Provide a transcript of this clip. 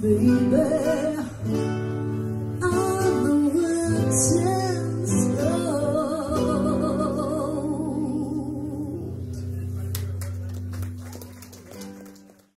Baby, I'm the one